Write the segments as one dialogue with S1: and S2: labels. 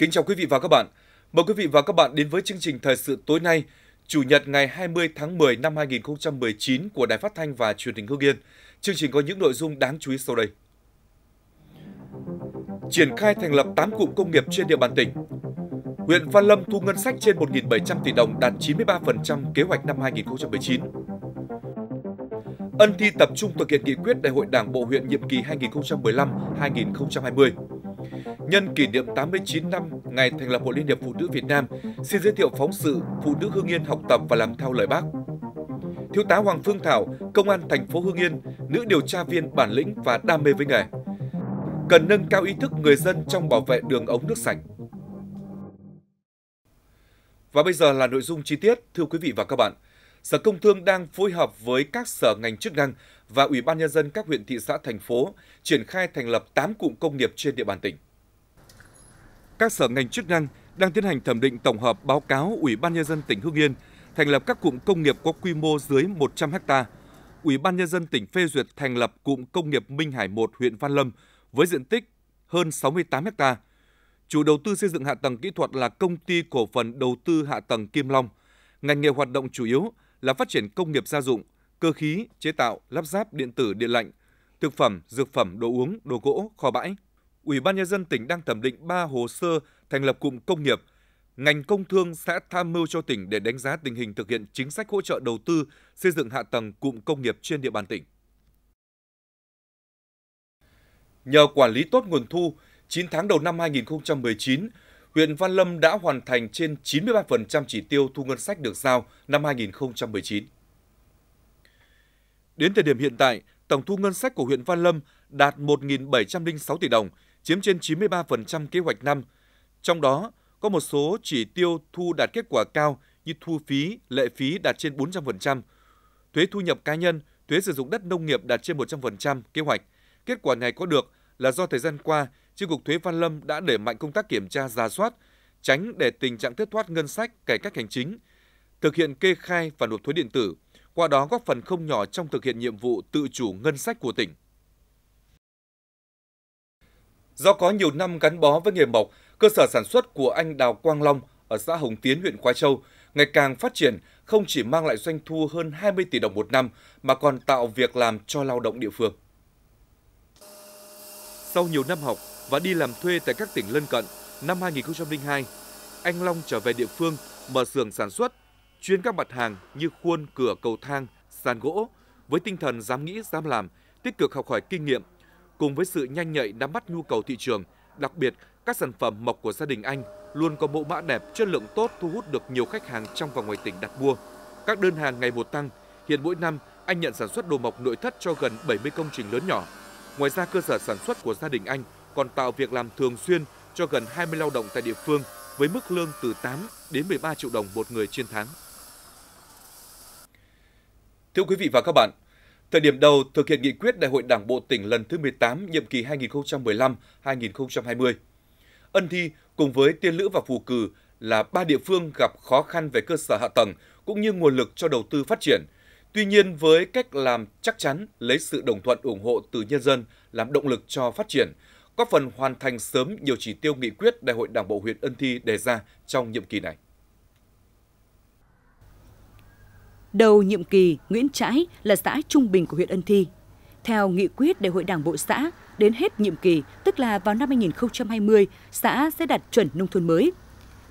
S1: Kính chào quý vị và các bạn. Mời quý vị và các bạn đến với chương trình thời sự tối nay, Chủ nhật ngày 20 tháng 10 năm 2019 của Đài Phát thanh và Truyền hình Hưng Yên. Chương trình có những nội dung đáng chú ý sau đây. Triển khai thành lập 8 cụm công nghiệp trên địa bàn tỉnh. Huyện Văn Lâm thu ngân sách trên 1.700 tỷ đồng, đạt 93% kế hoạch năm 2019. Ân thi tập trung thực hiện nghị quyết Đại hội Đảng bộ huyện nhiệm kỳ 2015-2020 nhân kỷ niệm 89 năm ngày thành lập Hội Liên hiệp Phụ nữ Việt Nam, xin giới thiệu phóng sự Phụ nữ Hương Yên học tập và làm theo lời Bác. Thiếu tá Hoàng Phương Thảo, Công an thành phố Hương Yên, nữ điều tra viên bản lĩnh và đam mê với nghề. Cần nâng cao ý thức người dân trong bảo vệ đường ống nước sạch. Và bây giờ là nội dung chi tiết, thưa quý vị và các bạn. Sở Công Thương đang phối hợp với các sở ngành chức năng và Ủy ban Nhân dân các huyện, thị xã, thành phố triển khai thành lập 8 cụm công nghiệp trên địa bàn tỉnh các sở ngành chức năng đang tiến hành thẩm định tổng hợp báo cáo Ủy ban nhân dân tỉnh Hưng Yên thành lập các cụm công nghiệp có quy mô dưới 100 ha. Ủy ban nhân dân tỉnh phê duyệt thành lập cụm công nghiệp Minh Hải 1 huyện Văn Lâm với diện tích hơn 68 ha. Chủ đầu tư xây dựng hạ tầng kỹ thuật là công ty cổ phần đầu tư hạ tầng Kim Long. Ngành nghề hoạt động chủ yếu là phát triển công nghiệp gia dụng, cơ khí, chế tạo, lắp ráp điện tử, điện lạnh, thực phẩm, dược phẩm, đồ uống, đồ gỗ, kho bãi. Ủy ban nhân dân tỉnh đang thẩm định 3 hồ sơ thành lập cụm công nghiệp. Ngành công thương sẽ tham mưu cho tỉnh để đánh giá tình hình thực hiện chính sách hỗ trợ đầu tư xây dựng hạ tầng cụm công nghiệp trên địa bàn tỉnh. Nhờ quản lý tốt nguồn thu, 9 tháng đầu năm 2019, huyện Văn Lâm đã hoàn thành trên 93% chỉ tiêu thu ngân sách được giao năm 2019. Đến thời điểm hiện tại, tổng thu ngân sách của huyện Văn Lâm đạt 1.706 tỷ đồng, chiếm trên 93% kế hoạch năm. Trong đó, có một số chỉ tiêu thu đạt kết quả cao như thu phí, lệ phí đạt trên 400%, thuế thu nhập cá nhân, thuế sử dụng đất nông nghiệp đạt trên 100% kế hoạch. Kết quả này có được là do thời gian qua, Chi cục Thuế Văn Lâm đã đẩy mạnh công tác kiểm tra giả soát, tránh để tình trạng thất thoát ngân sách, cải cách hành chính, thực hiện kê khai và nộp thuế điện tử, qua đó góp phần không nhỏ trong thực hiện nhiệm vụ tự chủ ngân sách của tỉnh. Do có nhiều năm gắn bó với nghề mộc, cơ sở sản xuất của anh Đào Quang Long ở xã Hồng Tiến, huyện Khoai Châu ngày càng phát triển, không chỉ mang lại doanh thu hơn 20 tỷ đồng một năm mà còn tạo việc làm cho lao động địa phương. Sau nhiều năm học và đi làm thuê tại các tỉnh lân cận, năm 2002, anh Long trở về địa phương mở xưởng sản xuất chuyên các mặt hàng như khuôn, cửa, cầu thang, sàn gỗ với tinh thần dám nghĩ, dám làm, tích cực học hỏi kinh nghiệm, cùng với sự nhanh nhạy nắm bắt nhu cầu thị trường, đặc biệt các sản phẩm mộc của gia đình anh luôn có mẫu mã đẹp, chất lượng tốt thu hút được nhiều khách hàng trong và ngoài tỉnh đặt mua. Các đơn hàng ngày một tăng, hiện mỗi năm anh nhận sản xuất đồ mộc nội thất cho gần 70 công trình lớn nhỏ. Ngoài ra cơ sở sản xuất của gia đình anh còn tạo việc làm thường xuyên cho gần 20 lao động tại địa phương với mức lương từ 8 đến 13 triệu đồng một người trên tháng. Thưa quý vị và các bạn, Thời điểm đầu thực hiện nghị quyết Đại hội Đảng bộ tỉnh lần thứ 18 nhiệm kỳ 2015-2020. Ân Thi cùng với Tiên Lữ và Phù Cử là ba địa phương gặp khó khăn về cơ sở hạ tầng cũng như nguồn lực cho đầu tư phát triển. Tuy nhiên với cách làm chắc chắn lấy sự đồng thuận ủng hộ từ nhân dân làm động lực cho phát triển, có phần hoàn thành sớm nhiều chỉ tiêu nghị quyết Đại hội Đảng bộ huyện Ân Thi đề ra trong nhiệm kỳ này.
S2: Đầu nhiệm kỳ, Nguyễn Trãi là xã trung bình của huyện Ân Thi. Theo nghị quyết Đại hội Đảng bộ xã, đến hết nhiệm kỳ, tức là vào năm 2020, xã sẽ đạt chuẩn nông thôn mới.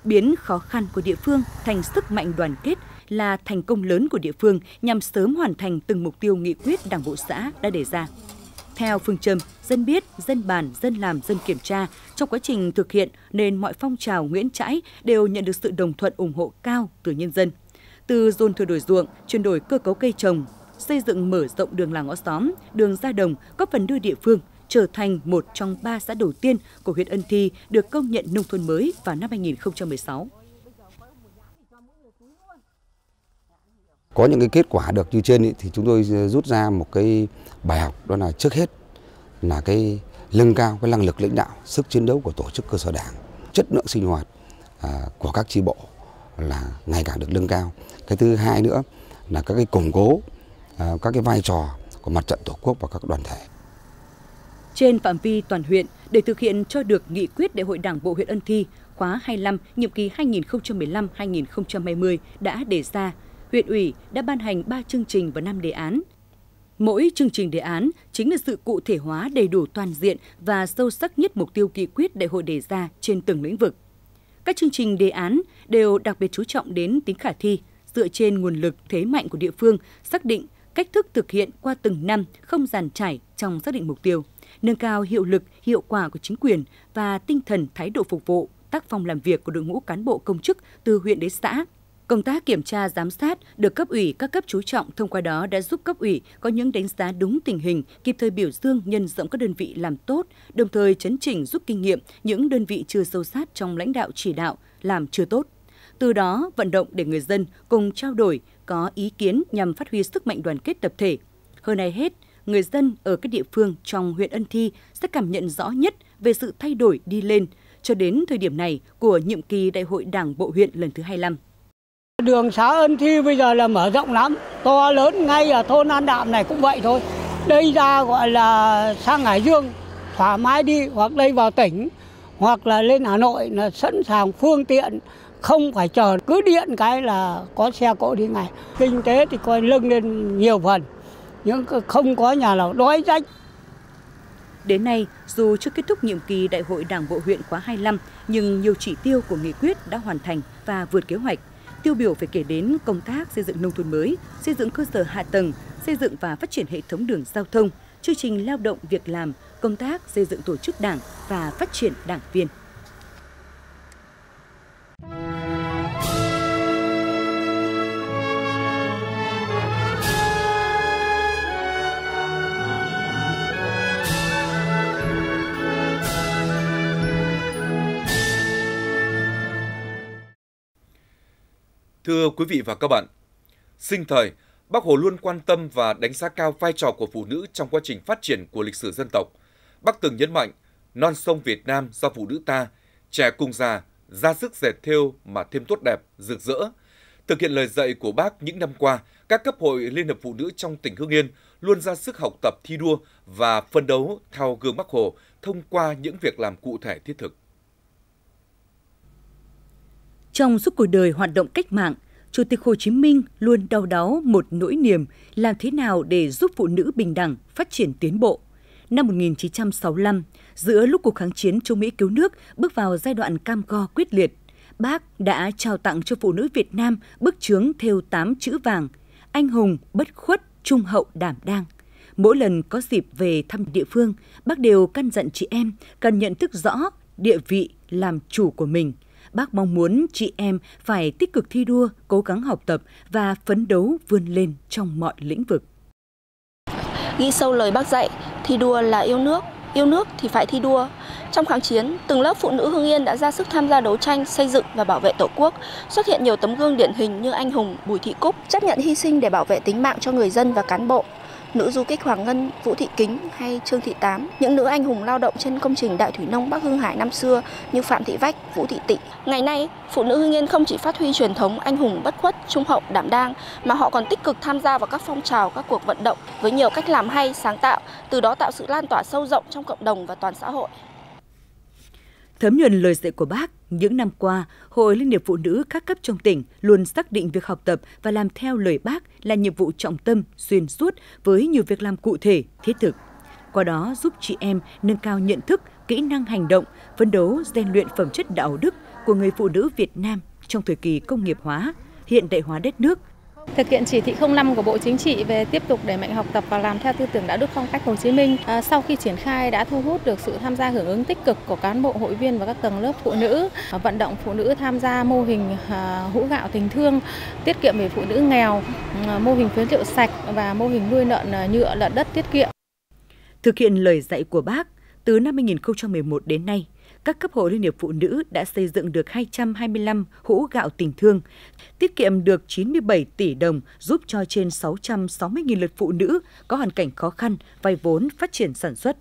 S2: Biến khó khăn của địa phương thành sức mạnh đoàn kết là thành công lớn của địa phương nhằm sớm hoàn thành từng mục tiêu nghị quyết Đảng bộ xã đã đề ra. Theo phương châm dân biết, dân bàn, dân làm, dân kiểm tra, trong quá trình thực hiện nên mọi phong trào Nguyễn Trãi đều nhận được sự đồng thuận ủng hộ cao từ nhân dân từ dồn thừa đổi ruộng, chuyển đổi cơ cấu cây trồng, xây dựng mở rộng đường làng ngõ xóm, đường ra đồng, góp phần đưa địa phương trở thành một trong ba xã đầu tiên của huyện Ân Thi được công nhận nông thôn mới vào năm 2016.
S3: Có những cái kết quả được như trên thì chúng tôi rút ra một cái bài học đó là trước hết là cái nâng cao cái năng lực lãnh đạo, sức chiến đấu của tổ chức cơ sở đảng, chất lượng sinh hoạt à, của các tri bộ là ngày càng được nâng cao. Cái thứ hai nữa là các cái củng cố à, các cái vai trò của mặt trận tổ quốc và các đoàn thể.
S2: Trên phạm vi toàn huyện, Để thực hiện cho được nghị quyết Đại hội Đảng bộ huyện Ân Thi khóa 25 nhiệm kỳ 2015-2020 đã đề ra, huyện ủy đã ban hành 3 chương trình và 5 đề án. Mỗi chương trình đề án chính là sự cụ thể hóa đầy đủ toàn diện và sâu sắc nhất mục tiêu nghị quyết đại hội đề ra trên từng lĩnh vực. Các chương trình đề án đều đặc biệt chú trọng đến tính khả thi, dựa trên nguồn lực thế mạnh của địa phương, xác định cách thức thực hiện qua từng năm không giàn trải trong xác định mục tiêu, nâng cao hiệu lực, hiệu quả của chính quyền và tinh thần thái độ phục vụ, tác phong làm việc của đội ngũ cán bộ công chức từ huyện đến xã. Công tác kiểm tra giám sát được cấp ủy các cấp chú trọng thông qua đó đã giúp cấp ủy có những đánh giá đúng tình hình, kịp thời biểu dương nhân rộng các đơn vị làm tốt, đồng thời chấn chỉnh rút kinh nghiệm những đơn vị chưa sâu sát trong lãnh đạo chỉ đạo, làm chưa tốt. Từ đó vận động để người dân cùng trao đổi, có ý kiến nhằm phát huy sức mạnh đoàn kết tập thể. Hơn ai hết, người dân ở các địa phương trong huyện Ân Thi sẽ cảm nhận rõ nhất về sự thay đổi đi lên cho đến thời điểm này của nhiệm kỳ Đại hội Đảng Bộ huyện lần thứ 25.
S4: Đường xã Ân Thi bây giờ là mở rộng lắm, to lớn ngay ở thôn An Đạm này cũng vậy thôi. Đây ra gọi là sang Hải Dương thoải mái đi hoặc đây vào tỉnh hoặc là lên Hà Nội là sẵn sàng phương tiện không phải chờ cứ điện cái là có xe cộ đi ngay. Kinh tế thì coi lưng lên nhiều phần, nhưng không có nhà nào đói rách.
S2: Đến nay, dù chưa kết thúc nhiệm kỳ Đại hội Đảng bộ huyện khóa 25, nhưng nhiều chỉ tiêu của nghị quyết đã hoàn thành và vượt kế hoạch. Tiêu biểu phải kể đến công tác xây dựng nông thôn mới, xây dựng cơ sở hạ tầng, xây dựng và phát triển hệ thống đường giao thông, chương trình lao động việc làm, công tác xây dựng tổ chức đảng và phát triển đảng viên.
S1: Thưa quý vị và các bạn, sinh thời, Bác Hồ luôn quan tâm và đánh giá cao vai trò của phụ nữ trong quá trình phát triển của lịch sử dân tộc. Bác từng nhấn mạnh, non sông Việt Nam do phụ nữ ta, trẻ cùng già, ra sức dệt thêu mà thêm tốt đẹp, rực rỡ. Thực hiện lời dạy của bác những năm qua, các cấp hội Liên hiệp Phụ nữ trong tỉnh Hưng Yên luôn ra sức học tập thi đua và phân đấu theo gương Bác Hồ thông qua những việc làm cụ thể thiết thực.
S2: Trong suốt cuộc đời hoạt động cách mạng, Chủ tịch Hồ Chí Minh luôn đau đáu một nỗi niềm làm thế nào để giúp phụ nữ bình đẳng phát triển tiến bộ. Năm 1965, giữa lúc cuộc kháng chiến chống Mỹ cứu nước bước vào giai đoạn cam go quyết liệt, bác đã trao tặng cho phụ nữ Việt Nam bức chướng theo tám chữ vàng, anh hùng, bất khuất, trung hậu, đảm đang. Mỗi lần có dịp về thăm địa phương, bác đều căn dặn chị em cần nhận thức rõ địa vị làm chủ của mình – bác mong muốn chị em phải tích cực thi đua, cố gắng học tập và phấn đấu vươn lên trong mọi lĩnh vực.
S5: Ghi sâu lời bác dạy, thi đua là yêu nước, yêu nước thì phải thi đua. Trong kháng chiến, từng lớp phụ nữ Hưng Yên đã ra sức tham gia đấu tranh, xây dựng và bảo vệ Tổ quốc. Xuất hiện nhiều tấm gương điển hình như anh hùng Bùi Thị Cúc, chấp nhận hy sinh để bảo vệ tính mạng cho người dân và cán bộ, nữ du kích Hoàng Ngân, Vũ Thị Kính hay Trương Thị Tám, những nữ anh hùng lao động trên công trình Đại Thủy Nông Bắc Hưng Hải năm xưa như Phạm Thị Vách, Vũ Thị Tị. Ngày nay, phụ nữ Hưng Yên không chỉ phát huy truyền thống anh hùng bất khuất, trung hậu, đảm đang, mà họ còn tích cực tham gia vào các phong trào, các cuộc vận động với nhiều cách làm hay, sáng tạo, từ đó tạo sự lan tỏa sâu rộng trong cộng đồng và toàn xã hội.
S2: Thấm nhuần lời dạy của bác, những năm qua, Hội Liên hiệp Phụ nữ các cấp trong tỉnh luôn xác định việc học tập và làm theo lời bác là nhiệm vụ trọng tâm, xuyên suốt với nhiều việc làm cụ thể, thiết thực. Qua đó giúp chị em nâng cao nhận thức, kỹ năng hành động, phấn đấu rèn luyện phẩm chất đạo đức của người phụ nữ Việt Nam trong thời kỳ công nghiệp hóa, hiện đại hóa đất nước,
S6: Thực hiện chỉ thị 05 của Bộ Chính trị về tiếp tục đẩy mạnh học tập và làm theo tư tưởng đạo đức phong cách Hồ Chí Minh, à, sau khi triển khai đã thu hút được sự tham gia hưởng ứng tích cực của cán bộ hội viên và các tầng lớp phụ nữ, à, vận động phụ nữ tham gia mô hình à, hũ gạo tình thương, tiết kiệm về phụ nữ nghèo, à, mô hình phế liệu sạch và mô hình nuôi lợn à, nhựa lợn đất tiết kiệm.
S2: Thực hiện lời dạy của bác, từ năm 2011 đến nay, các cấp hội Liên hiệp Phụ nữ đã xây dựng được 225 hũ gạo tình thương, tiết kiệm được 97 tỷ đồng giúp cho trên 660.000 lượt phụ nữ có hoàn cảnh khó khăn vay vốn phát triển sản xuất.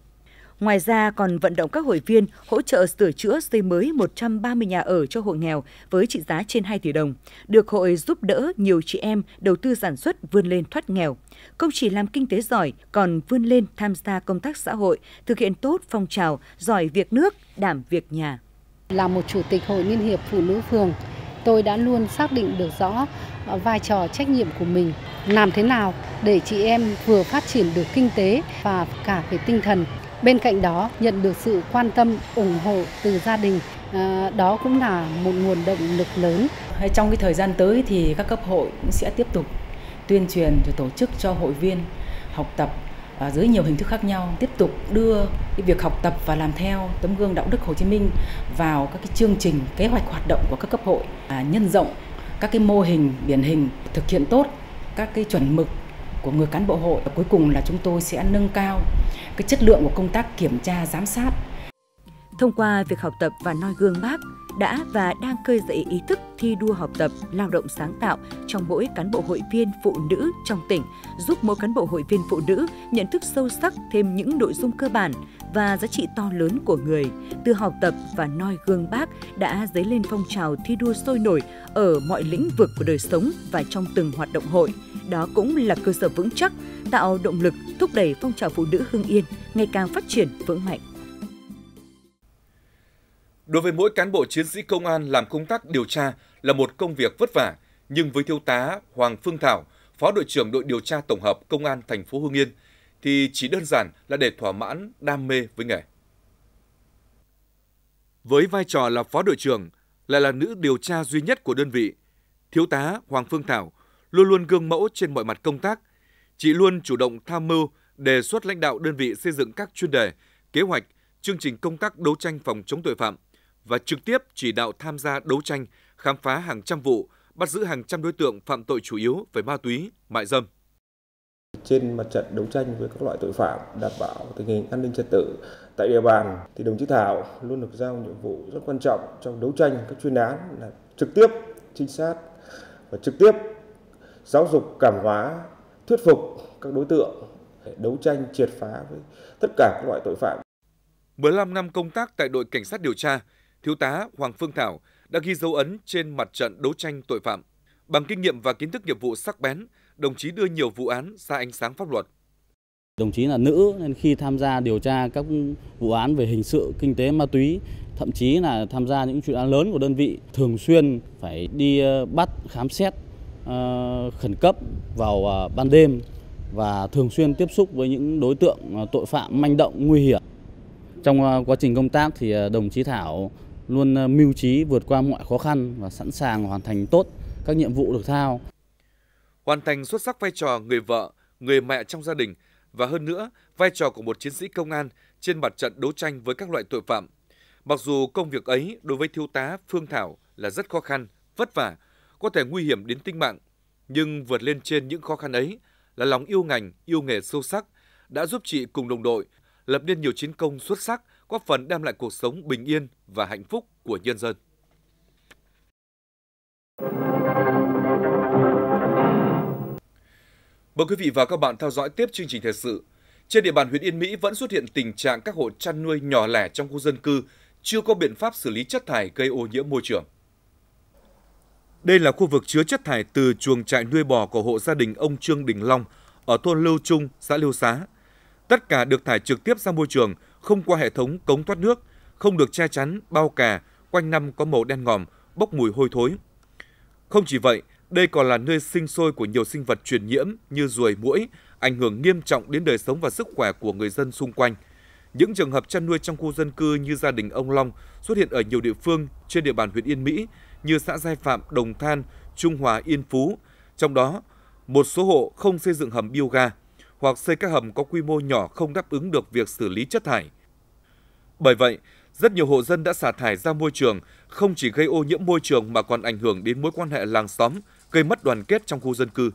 S2: Ngoài ra còn vận động các hội viên hỗ trợ sửa chữa xây mới 130 nhà ở cho hộ nghèo với trị giá trên 2 tỷ đồng, được hội giúp đỡ nhiều chị em đầu tư sản xuất vươn lên thoát nghèo. Không chỉ làm kinh tế giỏi, còn vươn lên tham gia công tác xã hội, thực hiện tốt phong trào giỏi việc nước, đảm việc nhà.
S7: Là một chủ tịch Hội Liên hiệp Phụ nữ phường, tôi đã luôn xác định được rõ ờ, vai trò trách nhiệm của mình làm thế nào để chị em vừa phát triển được kinh tế và cả về tinh thần Bên cạnh đó, nhận được sự quan tâm, ủng hộ từ gia đình, ờ, đó cũng là một nguồn động lực lớn.
S8: Trong cái thời gian tới thì các cấp hội cũng sẽ tiếp tục tuyên truyền rồi tổ chức cho hội viên học tập à, dưới nhiều hình thức khác nhau, tiếp tục đưa cái việc học tập và làm theo tấm gương đạo đức Hồ Chí Minh vào các cái chương trình, kế hoạch hoạt động của các cấp hội, à, nhân rộng các cái mô hình điển hình thực hiện tốt các cái chuẩn mực của người cán bộ hội và cuối cùng là chúng tôi sẽ nâng cao cái chất lượng của công tác kiểm tra giám sát.
S2: Thông qua việc học tập và noi gương bác đã và đang khơi dậy ý thức thi đua học tập, lao động sáng tạo trong mỗi cán bộ hội viên phụ nữ trong tỉnh, giúp mỗi cán bộ hội viên phụ nữ nhận thức sâu sắc thêm những nội dung cơ bản và giá trị to lớn của người. Từ học tập và noi gương bác đã dấy lên phong trào thi đua sôi nổi ở mọi lĩnh vực của đời sống và trong từng hoạt động hội. Đó cũng là cơ sở vững chắc, tạo động lực thúc đẩy phong trào phụ nữ Hưng Yên ngày càng phát triển vững mạnh.
S1: Đối với mỗi cán bộ chiến sĩ công an làm công tác điều tra là một công việc vất vả, nhưng với thiếu tá Hoàng Phương Thảo, Phó đội trưởng đội điều tra tổng hợp Công an thành phố Hưng Yên thì chỉ đơn giản là để thỏa mãn đam mê với nghề. Với vai trò là phó đội trưởng, lại là nữ điều tra duy nhất của đơn vị, thiếu tá Hoàng Phương Thảo luôn luôn gương mẫu trên mọi mặt công tác. Chị luôn chủ động tham mưu, đề xuất lãnh đạo đơn vị xây dựng các chuyên đề, kế hoạch, chương trình công tác đấu tranh phòng chống tội phạm và trực tiếp chỉ đạo tham gia đấu tranh, khám phá hàng trăm vụ, bắt giữ hàng trăm đối tượng phạm tội chủ yếu về ma túy, mại dâm.
S9: Trên mặt trận đấu tranh với các loại tội phạm, đảm bảo tình hình an ninh trật tự tại địa bàn thì đồng chí Thảo luôn được giao nhiệm vụ rất quan trọng trong đấu tranh các chuyên án là trực tiếp trinh sát và trực tiếp giáo dục cảm hóa, thuyết phục các đối tượng để đấu tranh triệt phá với tất cả các loại tội phạm.
S1: 15 năm công tác tại đội cảnh sát điều tra, Thiếu tá Hoàng Phương Thảo đã ghi dấu ấn trên mặt trận đấu tranh tội phạm. Bằng kinh nghiệm và kiến thức nghiệp vụ sắc bén, đồng chí đưa nhiều vụ án ra ánh sáng pháp luật.
S10: Đồng chí là nữ nên khi tham gia điều tra các vụ án về hình sự, kinh tế, ma túy, thậm chí là tham gia những chuyện án lớn của đơn vị thường xuyên phải đi ờ, bắt, khám xét uh, khẩn cấp vào uh, ban đêm và thường xuyên tiếp xúc với những đối tượng uh, tội phạm manh động, nguy hiểm. Trong uh, quá trình công tác thì uh, đồng chí Thảo luôn uh, mưu trí vượt qua mọi khó khăn và sẵn sàng hoàn thành tốt các nhiệm vụ được giao.
S1: Hoàn thành xuất sắc vai trò người vợ, người mẹ trong gia đình và hơn nữa vai trò của một chiến sĩ công an trên mặt trận đấu tranh với các loại tội phạm. Mặc dù công việc ấy đối với thiếu tá Phương Thảo là rất khó khăn, vất vả, có thể nguy hiểm đến tính mạng, nhưng vượt lên trên những khó khăn ấy là lòng yêu ngành, yêu nghề sâu sắc đã giúp chị cùng đồng đội lập nên nhiều chiến công xuất sắc, góp phần đem lại cuộc sống bình yên và hạnh phúc của nhân dân. Mời quý vị và các bạn theo dõi tiếp chương trình thời sự. Trên địa bàn huyện Yên Mỹ vẫn xuất hiện tình trạng các hộ chăn nuôi nhỏ lẻ trong khu dân cư chưa có biện pháp xử lý chất thải gây ô nhiễm môi trường. Đây là khu vực chứa chất thải từ chuồng trại nuôi bò của hộ gia đình ông Trương Đình Long ở thôn Lưu Trung, xã Lưu Xá. Tất cả được thải trực tiếp ra môi trường, không qua hệ thống cống thoát nước, không được che chắn, bao cà, quanh năm có màu đen ngòm, bốc mùi hôi thối. Không chỉ vậy, đây còn là nơi sinh sôi của nhiều sinh vật truyền nhiễm như ruồi, muỗi, ảnh hưởng nghiêm trọng đến đời sống và sức khỏe của người dân xung quanh. Những trường hợp chăn nuôi trong khu dân cư như gia đình ông Long xuất hiện ở nhiều địa phương trên địa bàn huyện Yên Mỹ như xã Giai Phạm, Đồng Than, Trung Hòa, Yên Phú. Trong đó, một số hộ không xây dựng hầm bioga hoặc xây các hầm có quy mô nhỏ không đáp ứng được việc xử lý chất thải. Bởi vậy, rất nhiều hộ dân đã xả thải ra môi trường, không chỉ gây ô nhiễm môi trường mà còn ảnh hưởng đến mối quan hệ làng xóm, gây mất đoàn kết trong khu dân cư.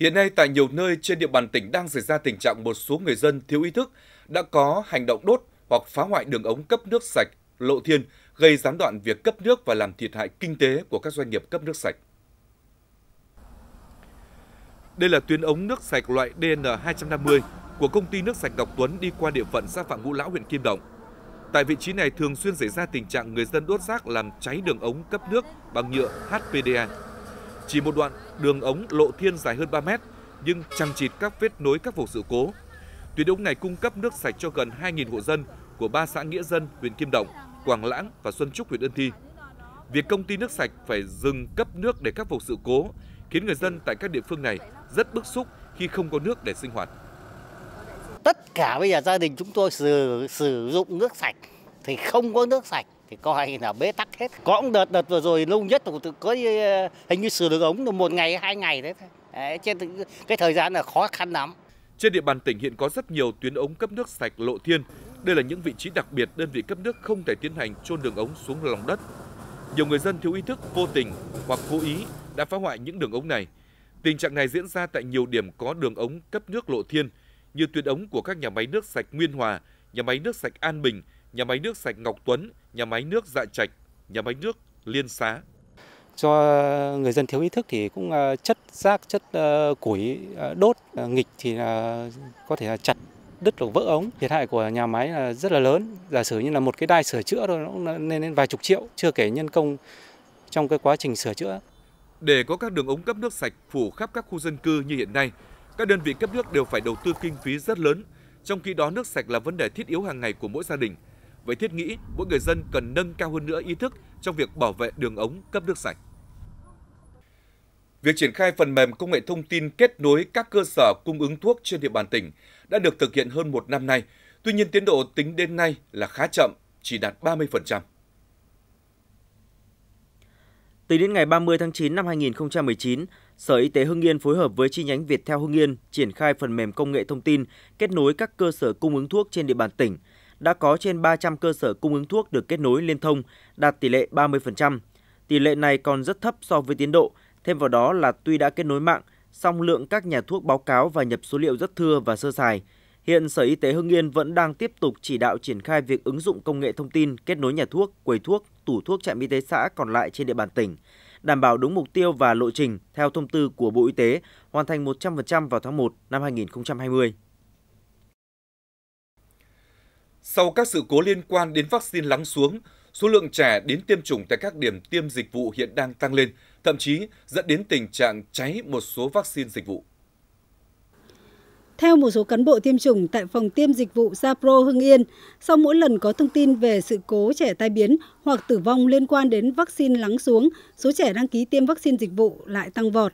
S1: Hiện nay tại nhiều nơi trên địa bàn tỉnh đang xảy ra tình trạng một số người dân thiếu ý thức đã có hành động đốt hoặc phá hoại đường ống cấp nước sạch, lộ thiên, gây gián đoạn việc cấp nước và làm thiệt hại kinh tế của các doanh nghiệp cấp nước sạch. Đây là tuyến ống nước sạch loại DN250 của công ty nước sạch Ngọc Tuấn đi qua địa phận xã Phạm Ngũ Lão huyện Kim Động. Tại vị trí này thường xuyên xảy ra tình trạng người dân đốt rác làm cháy đường ống cấp nước bằng nhựa HPDA. Chỉ một đoạn đường ống lộ thiên dài hơn 3 mét nhưng chằng chịt các vết nối các vụ sự cố. Tuyến ống này cung cấp nước sạch cho gần 2.000 hộ dân của ba xã Nghĩa Dân, huyện Kim Động, Quảng Lãng và Xuân Trúc, huyện Ân Thi. Việc công ty nước sạch phải dừng cấp nước để khắc phục sự cố khiến người dân tại các địa phương này rất bức xúc khi không có nước để sinh hoạt.
S11: Tất cả bây giờ gia đình chúng tôi sử, sử dụng nước sạch thì không có nước sạch thì coi là bế tắc hết. Có một đợt đợt vừa rồi lâu nhất có ờ, hình như sửa được ống một ngày hai ngày đấy. thôi trên cái thời gian là khó khăn lắm.
S1: Trên địa bàn tỉnh hiện có rất nhiều tuyến ống cấp nước sạch lộ thiên. Đây là những vị trí đặc biệt đơn vị cấp nước không thể tiến hành chôn đường ống xuống lòng đất. Nhiều người dân thiếu ý thức vô tình hoặc cố ý đã phá hoại những đường ống này. Tình trạng này diễn ra tại nhiều điểm có đường ống cấp nước lộ thiên như tuyến ống của các nhà máy nước sạch Nguyên Hòa, nhà máy nước sạch An Bình, nhà máy nước sạch Ngọc Tuấn, nhà máy nước Dạ Trạch, nhà máy nước Liên Xá.
S12: Do người dân thiếu ý thức thì cũng ờ, chất rác, chất ờ, củi ờ, đốt nghịch thì có thể là chặt đứt được vỡ ống. Thiệt hại của nhà máy là rất là lớn. Giả sử như là một cái đai sửa chữa thôi nó cũng lên đến vài chục triệu, chưa kể nhân công trong cái quá trình sửa chữa.
S1: Để có các đường ống cấp nước sạch phủ khắp các khu dân cư như hiện nay, các đơn vị cấp nước đều phải đầu tư kinh phí rất lớn, trong khi đó nước sạch là vấn đề thiết yếu hàng ngày của mỗi gia đình. Vậy thiết nghĩ mỗi người dân cần nâng cao hơn nữa ý thức trong việc bảo vệ đường ống cấp nước sạch. Việc triển khai phần mềm công nghệ thông tin kết nối các cơ sở cung ứng thuốc trên địa bàn tỉnh đã được thực hiện hơn một năm nay. Tuy nhiên tiến độ tính đến nay là khá chậm, chỉ đạt 30%.
S13: Tính đến ngày 30 tháng 9 năm 2019, Sở Y tế Hưng Yên phối hợp với chi nhánh Viettel Hưng Yên triển khai phần mềm công nghệ thông tin kết nối các cơ sở cung ứng thuốc trên địa bàn tỉnh. Đã có trên 300 cơ sở cung ứng thuốc được kết nối liên thông, đạt tỷ lệ 30%. Tỷ lệ này còn rất thấp so với tiến độ. Thêm vào đó là tuy đã kết nối mạng, song lượng các nhà thuốc báo cáo và nhập số liệu rất thưa và sơ sài. Hiện Sở Y tế Hưng Yên vẫn đang tiếp tục chỉ đạo triển khai việc ứng dụng công nghệ thông tin kết nối nhà thuốc, quầy thuốc, tủ thuốc trạm y tế xã còn lại trên địa bàn tỉnh, đảm bảo đúng mục tiêu và lộ trình theo thông tư của Bộ Y tế, hoàn thành 100% vào tháng 1 năm 2020.
S1: Sau các sự cố liên quan đến vaccine lắng xuống, số lượng trẻ đến tiêm chủng tại các điểm tiêm dịch vụ hiện đang tăng lên, thậm chí dẫn đến tình trạng cháy một số vaccine dịch vụ.
S14: Theo một số cán bộ tiêm chủng tại phòng tiêm dịch vụ Sapro Hưng Yên, sau mỗi lần có thông tin về sự cố trẻ tai biến hoặc tử vong liên quan đến vaccine lắng xuống, số trẻ đăng ký tiêm vaccine dịch vụ lại tăng vọt.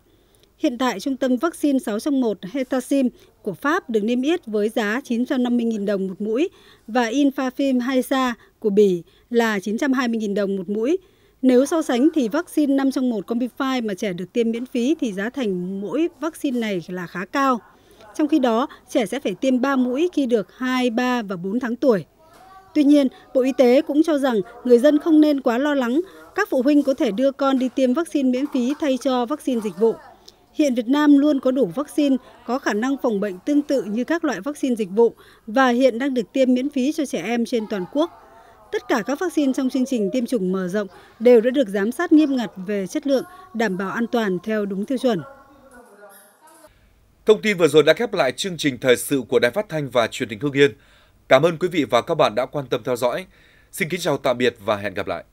S14: Hiện tại, trung tâm vaccine 6 trong 1 Hetasim của Pháp được niêm yết với giá 950.000 đồng một mũi và Infafim Haisa của Bỉ là 920.000 đồng một mũi. Nếu so sánh thì vaccine 5 trong 1 Combify mà trẻ được tiêm miễn phí thì giá thành mỗi vaccine này là khá cao. Trong khi đó, trẻ sẽ phải tiêm 3 mũi khi được 2, 3 và 4 tháng tuổi. Tuy nhiên, Bộ Y tế cũng cho rằng người dân không nên quá lo lắng, các phụ huynh có thể đưa con đi tiêm vaccine miễn phí thay cho vaccine dịch vụ. Hiện Việt Nam luôn có đủ vaccine có khả năng phòng bệnh tương tự như các loại vaccine dịch vụ và hiện đang được tiêm miễn phí cho trẻ em trên toàn quốc. Tất cả các vaccine trong chương trình tiêm chủng mở rộng đều đã được giám sát nghiêm ngặt về chất lượng, đảm bảo an toàn theo đúng tiêu chuẩn.
S1: Thông tin vừa rồi đã khép lại chương trình thời sự của Đài Phát thanh và Truyền hình Hưng Yên. Cảm ơn quý vị và các bạn đã quan tâm theo dõi. Xin kính chào tạm biệt và hẹn gặp lại.